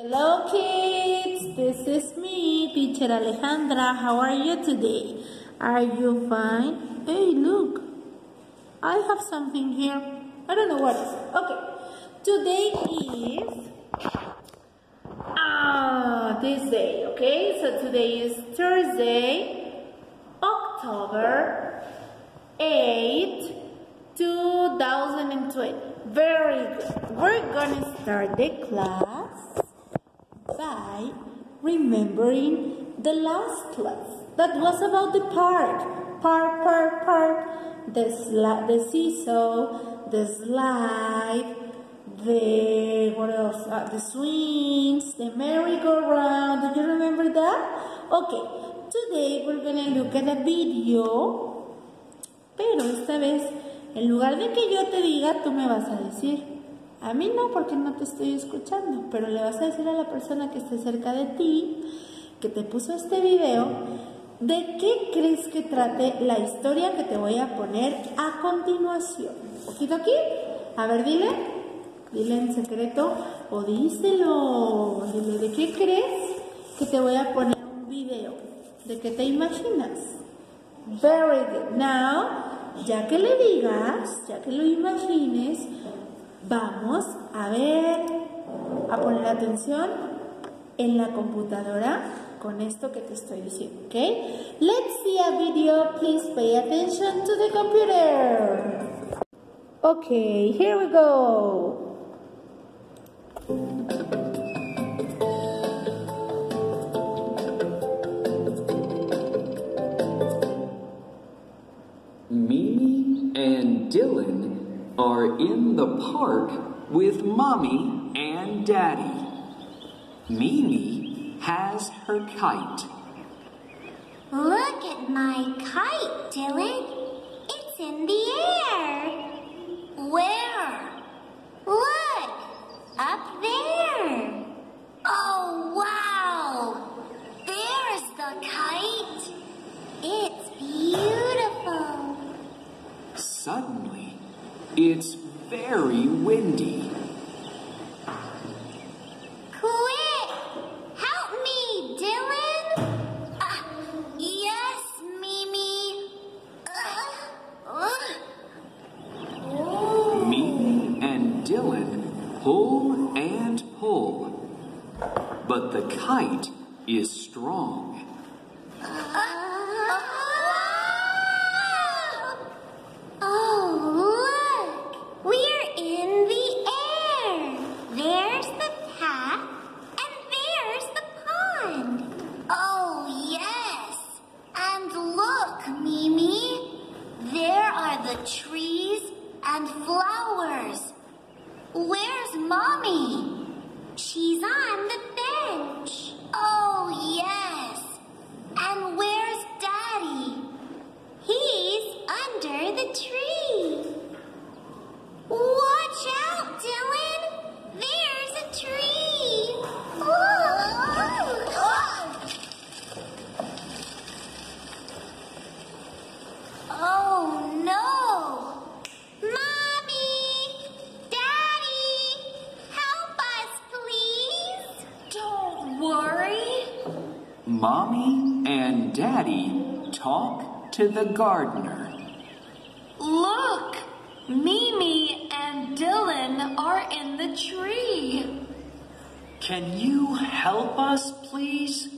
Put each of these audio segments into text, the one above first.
Hello kids, this is me, teacher Alejandra. How are you today? Are you fine? Hey, look, I have something here. I don't know what it is. Okay, today is ah this day. Okay, so today is Thursday, October 8, 2020. Very good. We're gonna start the class by remembering the last class that was about the park. Park, park, park. The, the seesaw, the slide, the what else? Uh, the swings, the merry-go-round. Do you remember that? Okay. Today we're gonna look at a video, pero esta vez, en lugar de que yo te diga, tú me vas a decir. A mí no, porque no te estoy escuchando, pero le vas a decir a la persona que esté cerca de ti, que te puso este video, de qué crees que trate la historia que te voy a poner a continuación. ¿Poquito aquí? A ver, dile. Dile en secreto o díselo. Dile, ¿de qué crees que te voy a poner un video? ¿De qué te imaginas? Very good. Now, ya que le digas, ya que lo imagines, vamos a ver, a poner atención en la computadora con esto que te estoy diciendo, ¿ok? Let's see a video. Please pay attention to the computer. Okay, here we go. Mimi and Dylan are in the park with Mommy and Daddy. Mimi has her kite. Look at my kite, Dylan. It's in the air. Where? Look, up there. Oh, wow. There's the kite. It's beautiful. Suddenly, it's very windy. Quick! Help me, Dylan! Uh, yes, Mimi. Uh, uh. Mimi and Dylan pull and pull. But the kite is strong. Oh, look! We're in the air. There's the path, and there's the pond. Oh, yes. And look, Mimi. There are the trees and flowers. Where's Mommy? And Daddy talk to the gardener. Look! Mimi and Dylan are in the tree. Can you help us, please?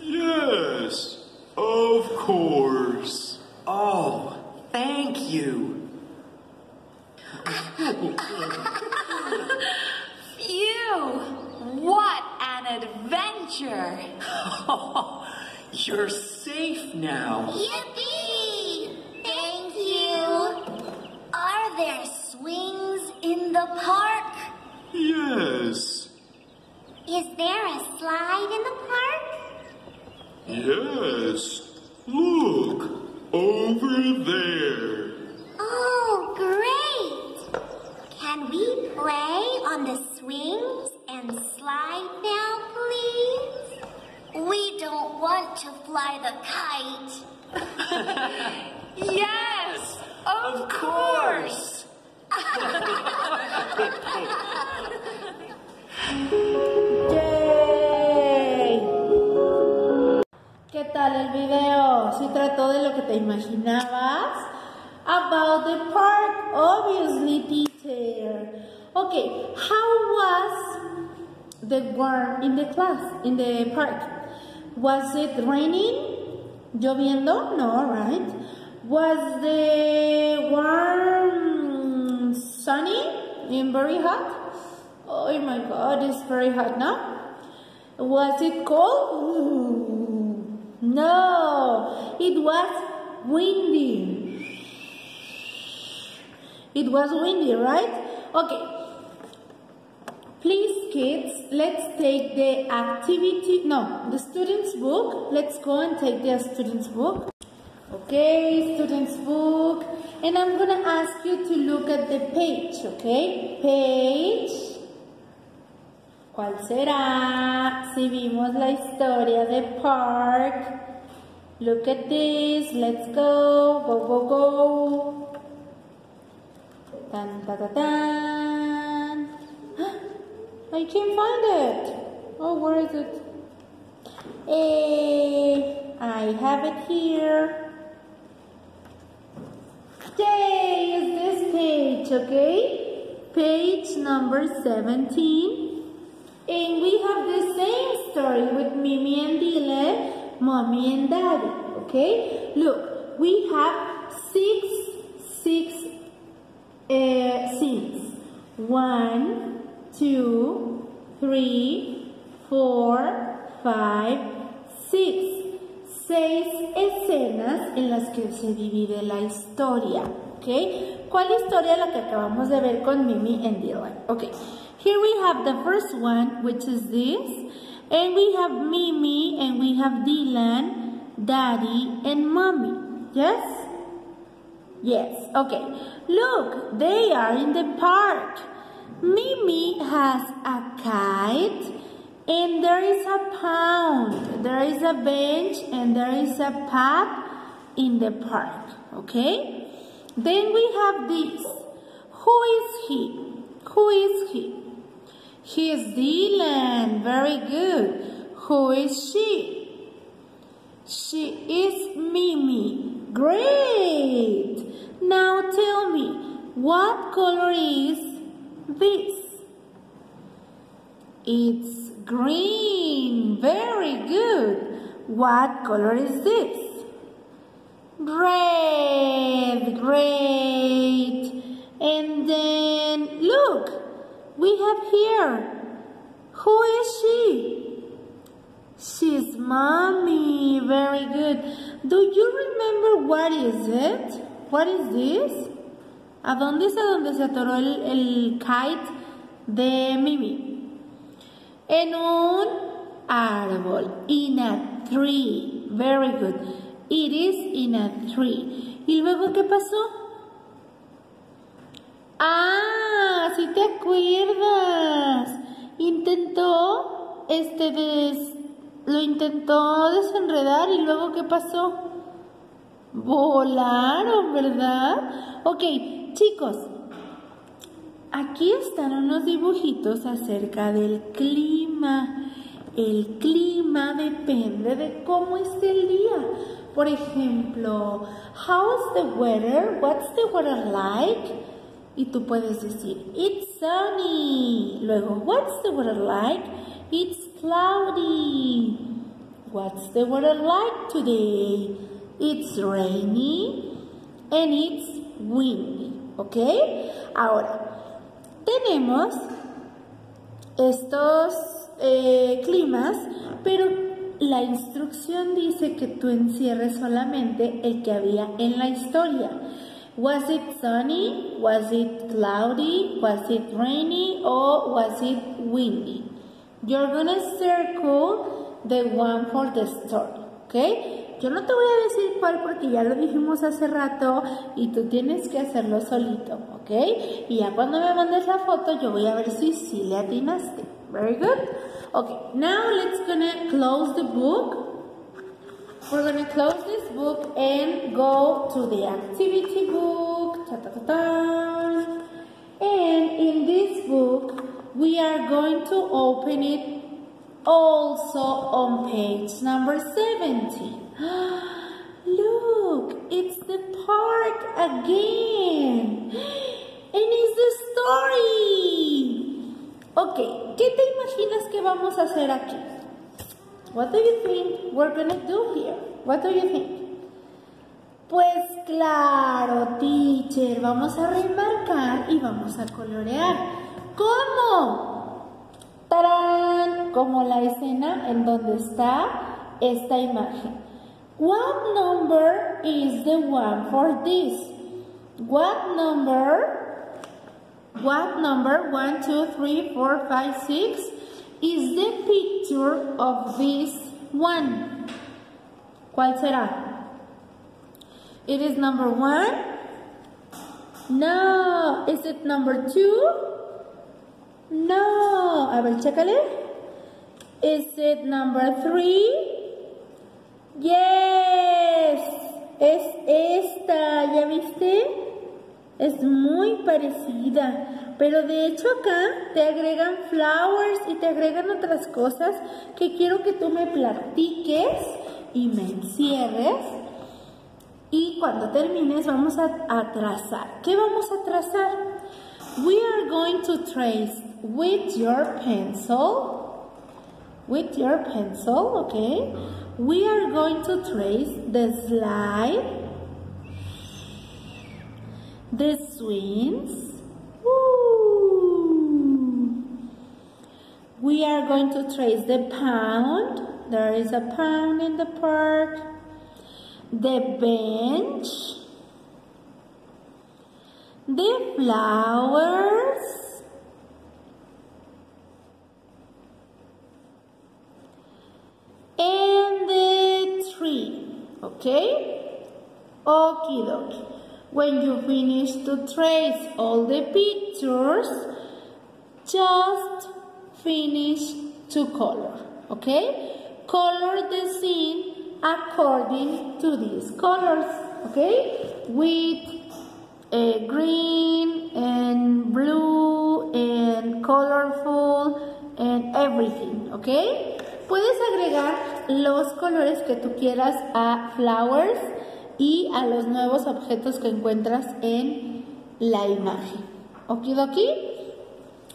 Yes, of course. Oh, thank you. Phew! What an adventure! You're safe now. Yippee! Thank you. Are there swings in the park? Yes, Is there a slide in the park? yes. Look, over there. Oh, great! Can we play on the swings and slide now? We don't want to fly the kite. yes, of, of course. Yay. ¿Qué tal el video? Si trató de lo que te imaginabas? About the park, obviously, teacher. Okay, how was the warm in the class, in the park? Was it raining? ¿Lloviendo? No, right? Was the warm sunny and very hot? Oh my god, it's very hot now. Was it cold? No, it was windy. It was windy, right? Okay. Kids, let's take the activity, no, the student's book. Let's go and take the student's book. Okay, student's book. And I'm going to ask you to look at the page, okay? Page ¿Cuál será? Si vimos la historia de Park. Look at this. Let's go. Go, go, go. Tan, ta, ta, tan. I can't find it. Oh, where is it? Hey, I have it here. Yay, is this page, okay? Page number 17. And we have the same story with Mimi and Dylan, Mommy and Daddy. Okay? Look, we have six, six uh, scenes. One, two, three, four, five, six. Seis escenas en las que se divide la historia. ¿Ok? ¿Cuál historia la que acabamos de ver con Mimi and Dylan? Ok. Here we have the first one, which is this. And we have Mimi and we have Dylan, Daddy, and Mommy. Yes? Yes. Okay. Look, they are in the park. Mimi has a kite and there is a pound. There is a bench and there is a path in the park. Okay? Then we have this. Who is he? Who is he? He is Dylan. Very good. Who is she? She is Mimi. Great. Now tell me, what color is this? It's green. Very good. What color is this? Red. Great. And then look, we have here. Who is she? She's mommy. Very good. Do you remember what is it? What is this? ¿A dónde es a donde se atoró el, el kite de Mimi? En un árbol. In a tree. Very good. It is in a tree. ¿Y luego qué pasó? Ah, si te acuerdas. Intentó, este, des, lo intentó desenredar y luego ¿qué pasó? Volaron, ¿verdad? Ok, chicos, aquí están unos dibujitos acerca del clima. El clima depende de cómo esté el día. Por ejemplo, how's the weather? What's the weather like? Y tú puedes decir, it's sunny. Luego, what's the weather like? It's cloudy. What's the weather like today? It's rainy and it's windy. ¿Ok? Ahora, tenemos estos eh, climas, pero la instrucción dice que tú encierres solamente el que había en la historia. Was it sunny? Was it cloudy? Was it rainy? Or was it windy? You're gonna circle the one for the story, ¿ok? Yo no te voy a decir cuál porque ya lo dijimos hace rato y tú tienes que hacerlo solito, ¿ok? Y ya cuando me mandes la foto yo voy a ver si sí le atinaste. Very good? Okay, now let's gonna close the book we're to close this book and go to the activity book. Ta -ta -ta and in this book, we are going to open it Also on page number 17. Look, it's the park again. And it's the story. Ok, ¿qué te imaginas que vamos a hacer aquí? What do you think we're gonna do here? What do you think? Pues claro, teacher, vamos a remarcar y vamos a colorear. ¿Cómo? Como la escena en donde está esta imagen. What number is the one for this? What number? What number? One, two, three, four, five, six is the picture of this one. ¿Cuál será? It is number one? No. Is it number two? No. A ver, chécale. Is it number three? Yes. Es esta. ¿Ya viste? Es muy parecida. Pero de hecho acá te agregan flowers y te agregan otras cosas que quiero que tú me platiques y me encierres y cuando termines vamos a, a trazar. ¿Qué vamos a trazar? We are going to trace with your pencil, with your pencil, okay? We are going to trace the slide, the swings, We are going to trace the pound. There is a pound in the park the bench, the flowers, and the tree. Okay? Okie dokie. When you finish to trace all the pictures, just finish to color. Okay? Color the scene according to these colors, okay? With uh, green and blue and colorful and everything, okay? Puedes agregar los colores que tú quieras a flowers y a los nuevos objetos que encuentras en la imagen. Okidoki?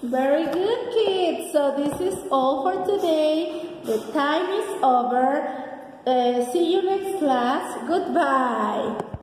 Very good, kids. So this is all for today. The time is over. Uh, see you next class. Goodbye.